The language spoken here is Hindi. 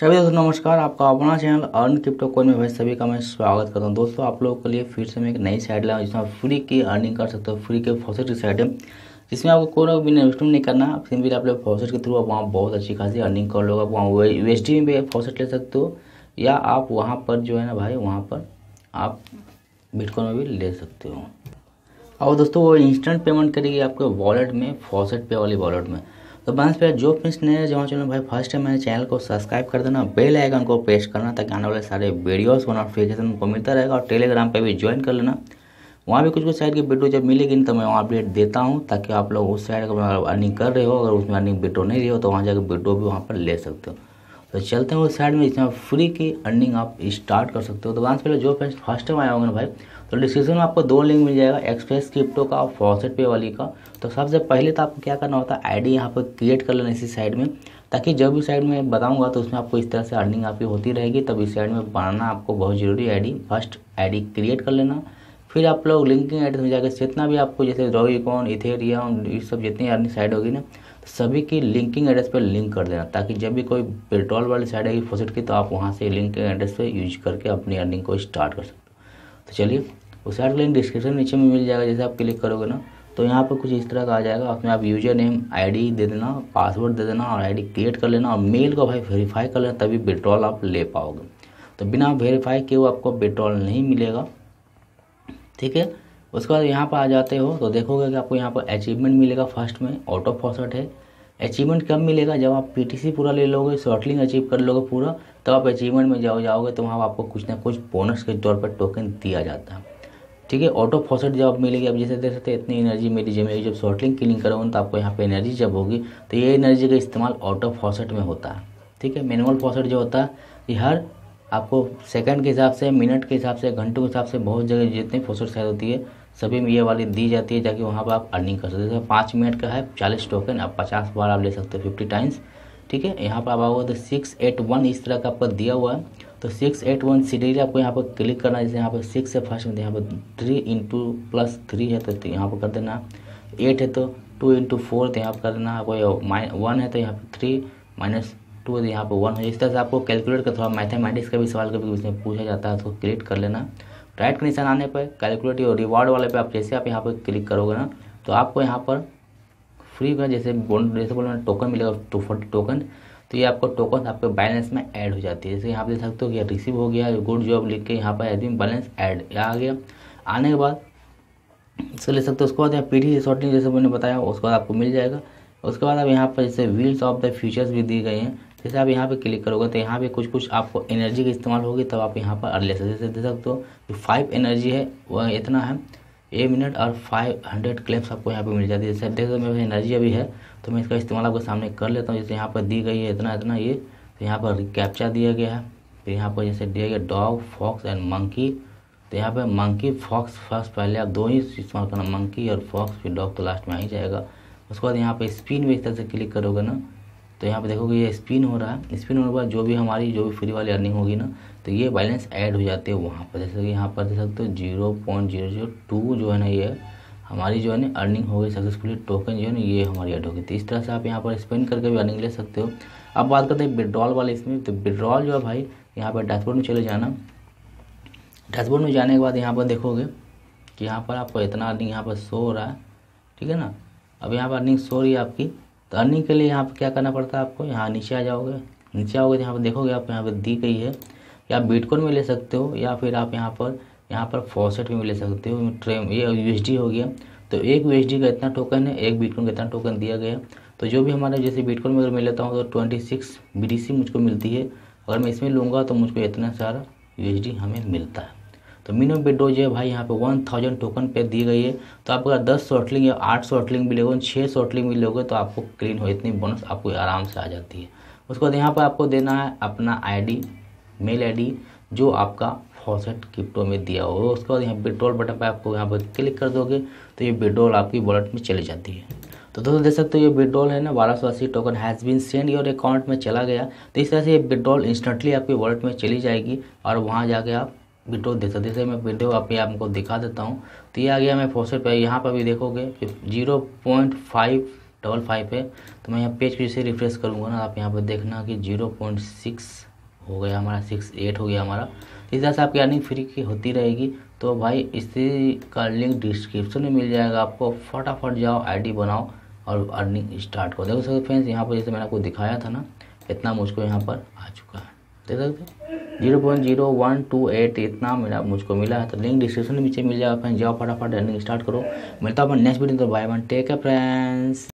सभी दोस्तों, नमस्कार, आपका अपना चैनल अर्न क्रिप्टो कोइन में भाई सभी का मैं स्वागत करता हूँ। दोस्तों, आप लोगों के लिए फिर से मैं एक नई साइड लाया जिसमें आप फ्री की अर्निंग कर सकते हो फ्री के फॉसेट की साइड है, जिसमें आपको कोई भी इन्वेस्टमेंट नहीं करना सिंपली आप लोग फॉसेट के थ्रू आप वहाँ बहुत अच्छी खासी अर्निंग कर लोगे, आप वहाँ यू में भी फॉसेट ले सकते हो, या आप वहाँ पर जो है ना भाई, वहाँ पर आप बिटकॉइन में भी ले सकते हो। और दोस्तों, वो इंस्टेंट पेमेंट करेगी आपके वॉलेट में फॉसेट पे वाली वॉलेट में। तो बस पे जो फ्रेंड्स नए जहाँ चलो भाई फ़र्स्ट टाइम मेरे चैनल को सब्सक्राइब कर देना बेल आइकन को प्रेस करना, ताकि आने वाले सारे वीडियोस को नोटिफिकेशन को मिलता रहेगा और टेलीग्राम पे भी ज्वाइन कर लेना। वहाँ भी कुछ कुछ साइड की वीडियो जब मिलेगी तो मैं वहाँ अपडेट देता हूँ, ताकि आप लोग उस साइड का अर्निंग कर रहे हो, अगर उसमें अर्निंग वीडियो नहीं रही हो तो वहाँ जाकर वीडियो भी वहाँ पर ले सकते हो। तो चलते हैं उस साइड में इसमें फ्री की अर्निंग आप स्टार्ट कर सकते हो। तो वहाँ से पहले जो फ्रेंड्स फ़र्स्ट टाइम आया होगा भाई तो डिस्क्रिप्शन में आपको दो लिंक मिल जाएगा, एक्सप्रेस क्रिप्टो का और फॉसेट पे वाली का। तो सबसे पहले तो आपको क्या करना होता है, आईडी यहाँ पर क्रिएट कर लेना इसी साइड में, ताकि जब भी साइड में बताऊँगा तो उसमें आपको इस तरह से अर्निंग आपकी होती रहेगी। तब इस साइड में बनाना आपको बहुत ज़रूरी आई फ़र्स्ट आईडी क्रिएट कर लेना। फिर आप लोग लिंकिंग एड्रेस में जाकर जितना भी आपको जैसे रॉइकॉन इथेरियम ये सब जितनी अर्निंग साइड होगी ना तो सभी की लिंकिंग एड्रेस पर लिंक कर देना, ताकि जब भी कोई पेट्रोल वाली साइड आएगी फॉसेट की तो आप वहाँ से लिंकिंग एड्रेस पर यूज़ करके अपनी अर्निंग को स्टार्ट कर सकते तो चलिए, उस साइड लिंक डिस्क्रिप्शन नीचे में मिल जाएगा, जैसे आप क्लिक करोगे ना तो यहाँ पर कुछ इस तरह का आ जाएगा। उसमें आप यूज़र नेम आईडी दे देना पासवर्ड दे देना और आईडी क्रिएट कर लेना और मेल को भाई वेरीफाई कर लेना, तभी पेट्रोल आप ले पाओगे। तो बिना वेरीफाई किए आपको पेट्रोल नहीं मिलेगा। ठीक है? उसके बाद यहाँ पर आ जाते हो तो देखोगे कि आपको यहाँ पर अचीवमेंट मिलेगा फ़र्स्ट में ऑटो फॉसट है। अचीवमेंट कब मिलेगा? जब आप पीटीसी पूरा ले लोगे शॉर्टलिंग अचीव कर लोगे पूरा, तब आप अचीवमेंट में जाओ, जाओगे तो वहाँ आपको कुछ ना कुछ बोनस के तौर पर टोकन दिया जाता है। ठीक है? ऑटो फॉसेट जब मिलेगी, अब जैसे देख सकते हैं, इतनी एनर्जी मेरी जब मेरी जब शॉर्टलिंग क्लिंग करोगे तो आपको यहाँ पे एनर्जी जब होगी तो ये एनर्जी का इस्तेमाल ऑटो फॉसेट में होता है। ठीक है? मैनुअल फॉसेट जो होता है, ये हर आपको सेकंड के हिसाब से मिनट के हिसाब से, घंटों के हिसाब से बहुत जगह जितनी फॉसेट साइज़ होती है सभी में ये वाली दी जाती है जाकि वहाँ पर आप अर्निंग कर सकते हैं। पाँच मिनट का है, चालीस टोकन आप पचास बार आप ले सकते हो फिफ्टी टाइम्स ठीक है? यहाँ पर आप आओगे तो सिक्स एट वन इस तरह का आपको दिया हुआ है। तो सिक्स एट वन सी आपको यहाँ पर क्लिक करना है, जैसे यहाँ पर सिक्स है फ़र्स्ट में तो यहाँ पर थ्री इंटू प्लस थ्री है तो यहाँ पर कर देना। एट है तो टू इंटू फोर तो यहाँ पर कर देना। कोई वन है तो यहाँ पर थ्री माइनस टू है तो यहाँ पर वन है। इस तरह से आपको कैलकुलेट कर थोड़ा मैथमेटिक्स का भी सवाल कभी उसमें पूछा जाता है तो क्लिक कर लेना। राइट के निशान आने पर कैलकुलेट और रिवार्ड वाले पे आप जैसे आप यहाँ पर क्लिक करोगे ना तो आपको यहाँ पर फ्री का जैसे जैसे बोल टोकन मिलेगा, टू फोर्टी टोकन तो ये आपको टोकन आपके बैलेंस में ऐड हो जाती है। जैसे यहाँ पे देख सकते हो कि रिसीव हो गया गुड जॉब लिख के यहाँ पर एडमिन बैलेंस ऐड आ गया। आने के बाद इसको ले सकते हो, उसके बाद यहाँ पीढ़ी शॉर्टिंग जैसे मैंने बताया, उसके बाद आपको मिल जाएगा। उसके बाद अब यहाँ पर जैसे व्हील्स ऑफ़ द फ्यूचर्स भी दिए गए हैं जैसे आप यहाँ पे क्लिक करोगे तो यहाँ पे कुछ कुछ आपको एनर्जी का इस्तेमाल होगी, तब आप यहाँ पर ले सकते देख सकते हो। फाइव एनर्जी है, वह इतना है। ए मिनट और फाइव हंड्रेड क्लेम्स आपको यहाँ पे मिल जाती है। जैसे देख सकते मेरे एनर्जी अभी है तो मैं इसका इस्तेमाल आपके सामने कर लेता हूँ। जैसे यहाँ पर दी गई है इतना इतना ये तो यहाँ पर कैप्चा दिया गया है। फिर यहाँ पर जैसे दिया गया डॉग फॉक्स एंड मंकी तो यहाँ पर मंकी फॉक्स फ़र्स्ट पहले आप दो ही इस्तेमाल करना मंकी और फॉक्स फिर डॉग तो लास्ट में आ ही जाएगा। उसके बाद यहाँ पर स्पिन में इस तरह से क्लिक करोगे ना तो यहाँ पे देखोगे ये स्पिन हो रहा है। स्पिन होने के बाद जो भी हमारी, जो भी फ्री वाली अर्निंग होगी ना तो ये बैलेंस ऐड हो जाते हैं वहाँ पर। जैसे कि यहाँ पर देख सकते हो zero point zero zero two जो है ना ये हमारी जो है ना अर्निंग हो गई सक्सेसफुली टोकन जो है ना ये हमारी ऐड होगी तो इस तरह से आप यहाँ पर स्पेंड करके भी अर्निंग ले सकते हो। अब बात करते हैं विड्रॉल वाले इसमें। तो विड्रॉल जो है भाई, यहाँ पर डैशबोर्ड में चले जाना। डैशबोर्ड में जाने के बाद यहाँ पर देखोगे कि यहाँ पर आपको इतना अर्निंग यहाँ पर शो हो रहा है। ठीक है ना? अब यहाँ पर अर्निंग शो रही है आपकी। तो अर्निंग के लिए यहाँ पर क्या करना पड़ता है आपको? यहाँ नीचे आ जाओगे। नीचे आओगे तो यहाँ पर देखोगे आप यहाँ पर दी गई है। या आप बिटकॉइन में ले सकते हो, या फिर आप यहाँ पर यहाँ पर फॉसेट में ले सकते हो। ट्रेम ये यू हो गया। तो एक यू का इतना टोकन है, एक बिटकॉइन का इतना टोकन दिया गया तो जो भी हमारे जैसे बिटकॉइन में अगर मैं लेता हूँ तो ट्वेंटी सिक्स मुझको मिलती है। अगर मैं इसमें लूँगा तो मुझको इतना सारा यू हमें मिलता है। तो मिनिमम विड्रो जो है भाई यहाँ पे वन थाउज़ेंड टोकन पे दी गई है। तो आपको दस शॉर्टलिंग या आठ शॉर्टलिंग भी लोगे छः शॉर्टलिंग भी लोगे तो आपको क्लीन हो, इतनी बोनस आपको आराम से आ जाती है। उसके बाद यहाँ पर आपको देना है अपना आईडी मेल आईडी जो आपका फॉसेट क्रिप्टो में दिया हो। उसके बाद यहाँ विड्रॉल बटन पर आपको यहाँ पर क्लिक कर दोगे तो ये विड्रॉल आपकी वॉलेट में चली जाती है। तो दोस्तों, देख सकते हो ये विड्रॉल है ना, बारह सौ अस्सी token has been send your account में चला गया। तो इस तरह से ये विड्रॉल इंस्टेंटली आपकी वॉलेट में चली जाएगी और वहाँ जाके आप विड्रॉल दे सकते जैसे मैं वीडियो आप आपको दिखा देता हूँ। तो ये आ गया मैं फॉसेट पे। यहाँ पर भी देखोगे zero point five double five है तो मैं यहाँ पेज को जैसे रिफ्रेश करूँगा ना, आप यहाँ पर देखना कि ज़ीरो पॉइंट सिक्स हो गया हमारा, सिक्स एट हो गया हमारा। इस तरह से आपकी अर्निंग फ्री की होती रहेगी। तो भाई इसी का लिंक डिस्क्रिप्शन में मिल जाएगा। आपको फटाफट जाओ, आईडी बनाओ और अर्निंग स्टार्ट करो। देखो सकते फ्रेंड्स, यहाँ पर जैसे मैंने आपको दिखाया था ना, इतना मुझको यहाँ पर आ चुका है। देख सकते zero point zero one two eight इतना मिला, मुझको मिला है। तो लिंक डिस्क्रिप्शन में नीचे मिल जाएगा जाओ फटाफट रनिंग स्टार्ट करो। मिलता अपन नेक्स्ट वीडियो तो bye one take a friends